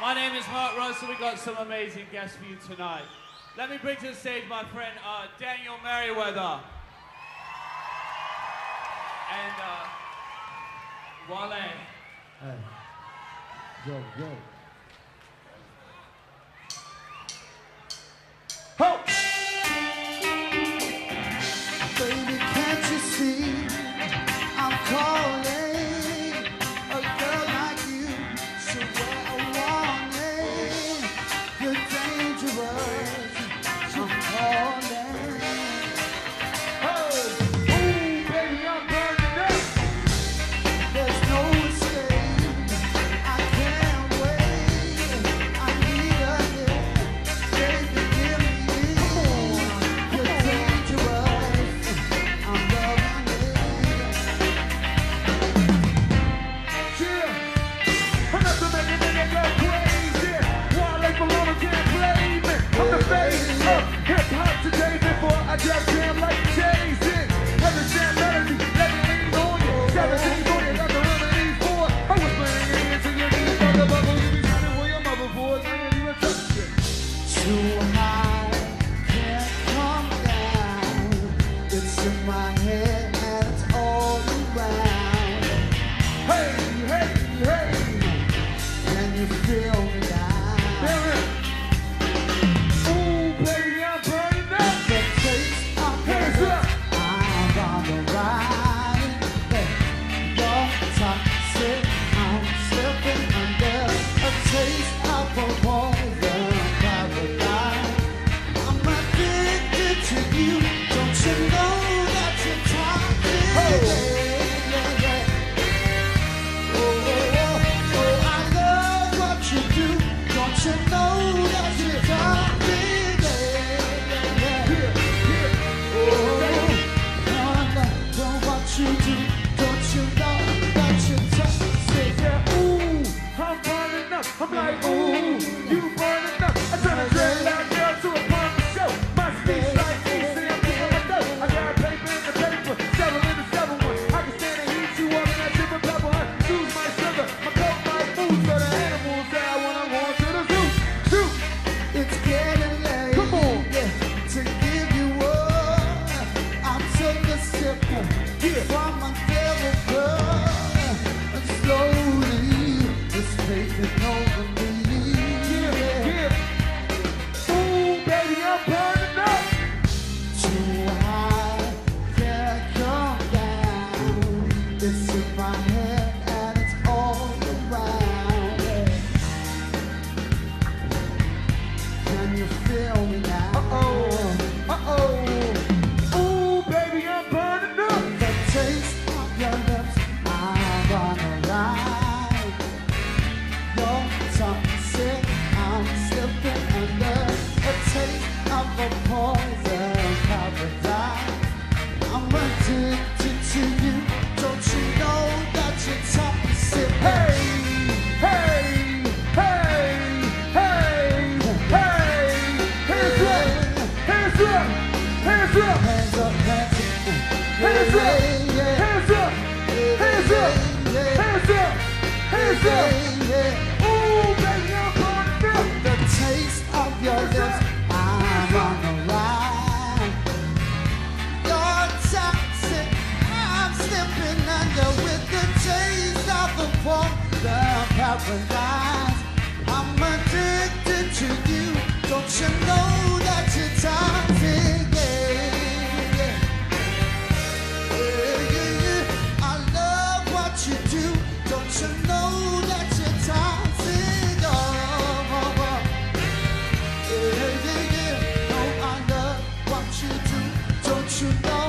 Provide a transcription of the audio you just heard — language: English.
My name is Mark Ronson. We've got some amazing guests for you tonight. Let me bring to the stage my friend uh, Daniel Merriweather. And uh, Wale. Hey. Yo, yo. yeah life. like, ooh, you Can you feel me now? Uh oh, uh oh. Ooh, baby, I'm burning up. Taste of your lips, I'm to, ride. Your I'm slipping under. The taste of poison. I'm addicted to you. for the paradise. I'm addicted to you. Don't you know that you're toxic? Yeah, yeah. Yeah, yeah, yeah. I love what you do. Don't you know that you're toxic? Oh, oh, oh. Yeah, yeah, yeah. No, I love what you do. Don't you know?